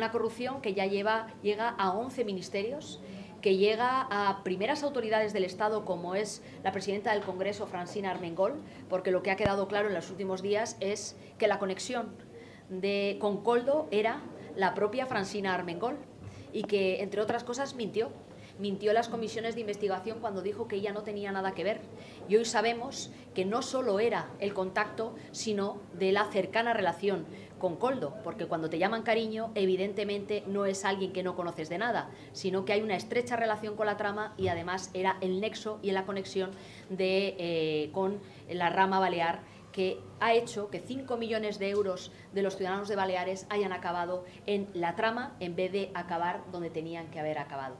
una corrupción que ya lleva, llega a 11 ministerios, que llega a primeras autoridades del Estado como es la presidenta del Congreso, Francina Armengol, porque lo que ha quedado claro en los últimos días es que la conexión de, con Coldo era la propia Francina Armengol y que, entre otras cosas, mintió mintió las comisiones de investigación cuando dijo que ella no tenía nada que ver. Y hoy sabemos que no solo era el contacto, sino de la cercana relación con Coldo, porque cuando te llaman cariño, evidentemente no es alguien que no conoces de nada, sino que hay una estrecha relación con la trama y además era el nexo y la conexión de, eh, con la rama balear que ha hecho que 5 millones de euros de los ciudadanos de Baleares hayan acabado en la trama en vez de acabar donde tenían que haber acabado.